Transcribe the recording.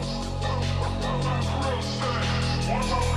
What's up?